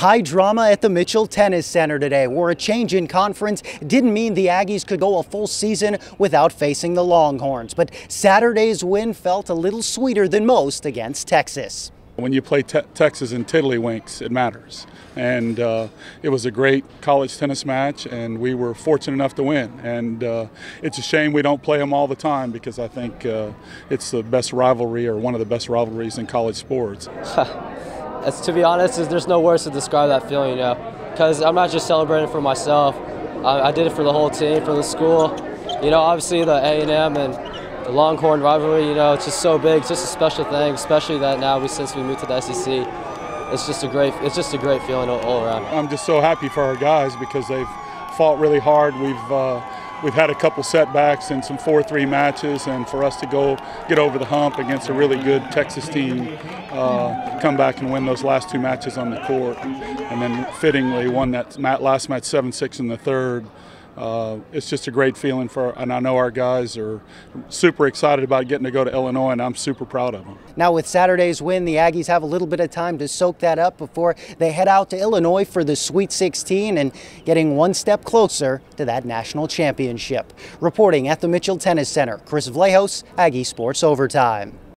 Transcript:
High drama at the Mitchell Tennis Center today, where a change in conference didn't mean the Aggies could go a full season without facing the Longhorns. But Saturday's win felt a little sweeter than most against Texas. When you play te Texas in tiddlywinks, it matters. And uh, it was a great college tennis match, and we were fortunate enough to win. And uh, it's a shame we don't play them all the time because I think uh, it's the best rivalry or one of the best rivalries in college sports. To be honest, there's no words to describe that feeling, you know, because I'm not just celebrating for myself. I, I, did it for the whole team, for the school. You know, obviously the A&M and the Longhorn rivalry, you know, it's just so big. It's just a special thing, especially that now we since we moved to the SEC. It's just a great, it's just a great feeling all, all around. I'm just so happy for our guys because they've fought really hard. We've uh, we've had a couple setbacks in some 4-3 matches, and for us to go get over the hump against a really good Texas team, uh, come back and win those last two matches on the court, and then fittingly won that last match 7-6 in the third uh, it's just a great feeling for, and I know our guys are super excited about getting to go to Illinois, and I'm super proud of them. Now, with Saturday's win, the Aggies have a little bit of time to soak that up before they head out to Illinois for the Sweet 16 and getting one step closer to that national championship. Reporting at the Mitchell Tennis Center, Chris Vlahos, Aggie Sports Overtime.